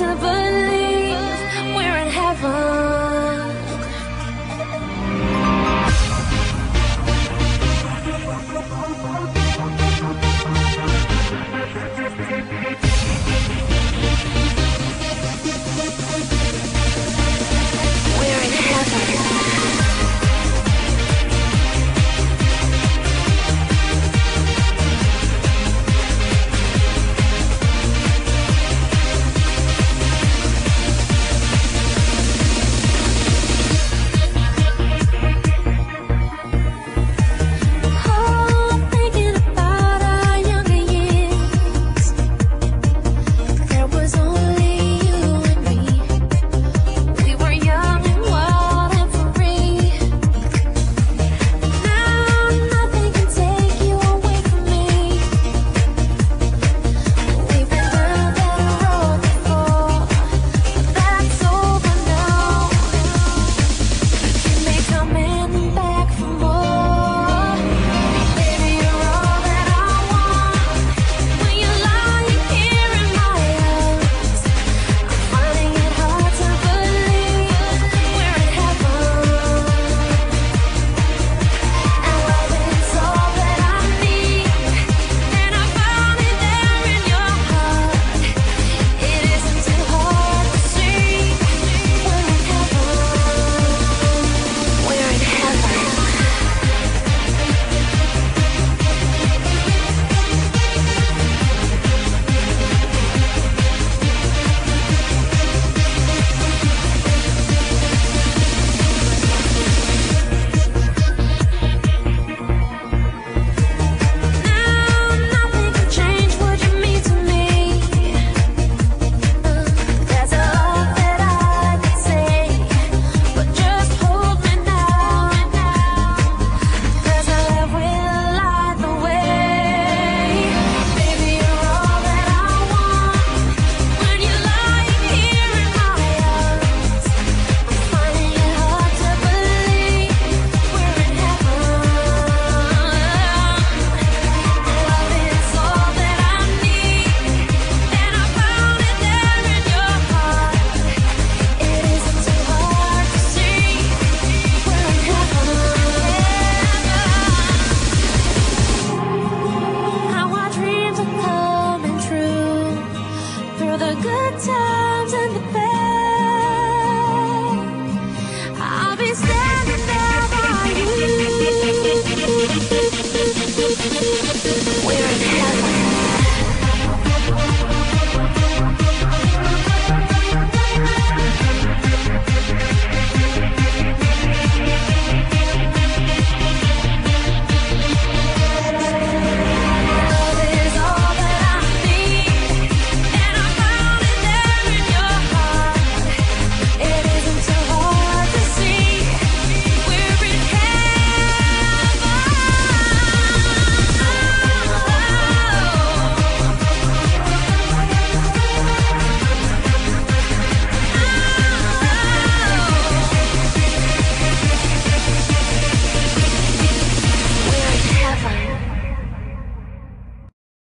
to believe the good times.